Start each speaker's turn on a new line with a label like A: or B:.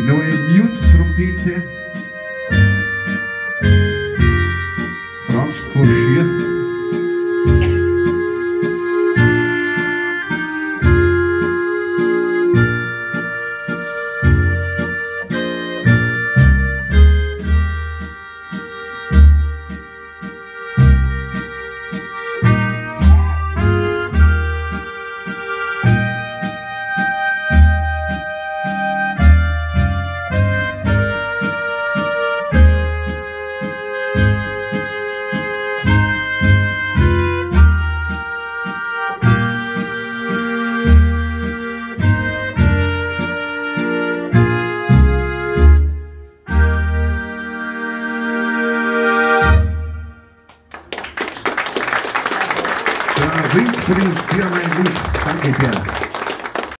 A: di noi mute trompete. Bravo, Vince Prince, Pure Man Danke sehr.